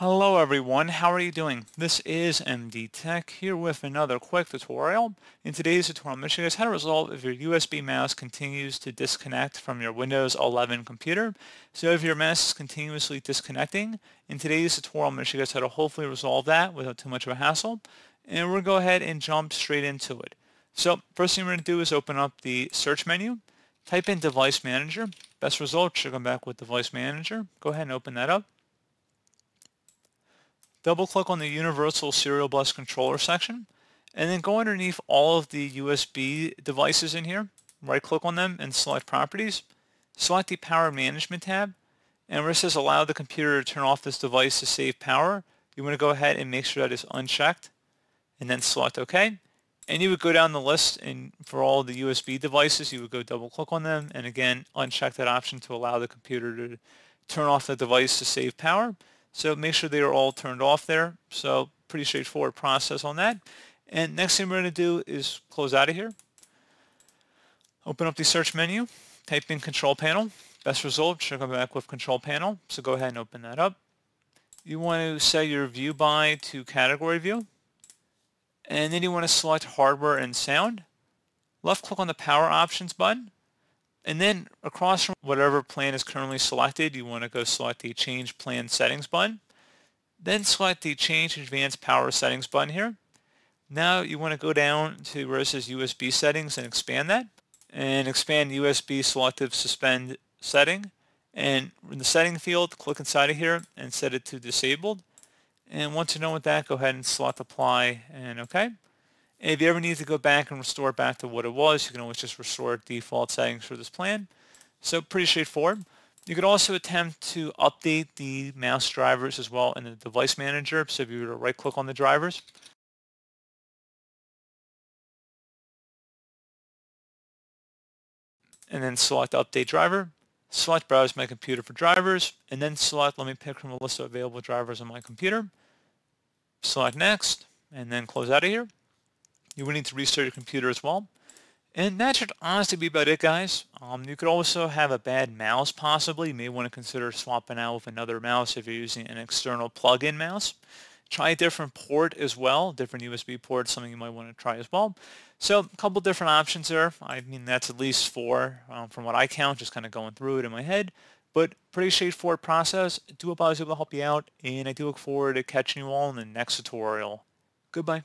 Hello everyone, how are you doing? This is MD Tech here with another quick tutorial. In today's tutorial, I'm going to show you guys how to resolve if your USB mouse continues to disconnect from your Windows 11 computer. So if your mouse is continuously disconnecting, in today's tutorial I'm going to show you guys how to hopefully resolve that without too much of a hassle. And we're going to go ahead and jump straight into it. So first thing we're going to do is open up the search menu, type in Device Manager. Best results should come back with Device Manager. Go ahead and open that up. Double click on the Universal Serial Bus Controller section and then go underneath all of the USB devices in here. Right click on them and select Properties. Select the Power Management tab and where it says allow the computer to turn off this device to save power, you want to go ahead and make sure that is unchecked and then select OK. And you would go down the list and for all the USB devices, you would go double click on them and again uncheck that option to allow the computer to turn off the device to save power. So make sure they are all turned off there. So pretty straightforward process on that. And next thing we're going to do is close out of here. Open up the search menu, type in control panel. Best result should come back with control panel. So go ahead and open that up. You want to set your view by to category view. And then you want to select hardware and sound. Left click on the power options button and then across from whatever plan is currently selected, you want to go select the Change Plan Settings button. Then select the Change Advanced Power Settings button here. Now you want to go down to where it says USB Settings and expand that. And expand USB Selective Suspend setting. And in the setting field, click inside of here and set it to disabled. And once you're done with that, go ahead and select apply and OK. And if you ever need to go back and restore it back to what it was, you can always just restore default settings for this plan. So pretty straightforward. You could also attempt to update the mouse drivers as well in the device manager. So if you were to right click on the drivers, and then select update driver, select browse my computer for drivers, and then select let me pick from a list of available drivers on my computer, select next, and then close out of here you will need to restart your computer as well. And that should honestly be about it, guys. Um, you could also have a bad mouse, possibly. You may want to consider swapping out with another mouse if you're using an external plug-in mouse. Try a different port as well, different USB port, something you might want to try as well. So a couple different options there. I mean, that's at least four um, from what I count, just kind of going through it in my head. But pretty straightforward process. I do hope I was able to help you out, and I do look forward to catching you all in the next tutorial. Goodbye.